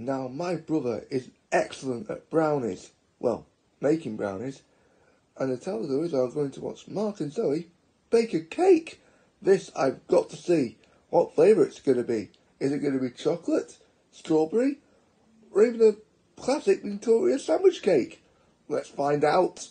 Now, my brother is excellent at brownies. Well, making brownies. And the other is I'm going to watch Martin Zoe bake a cake. This I've got to see. What flavour it's going to be. Is it going to be chocolate, strawberry, or even a classic Victoria sandwich cake? Let's find out.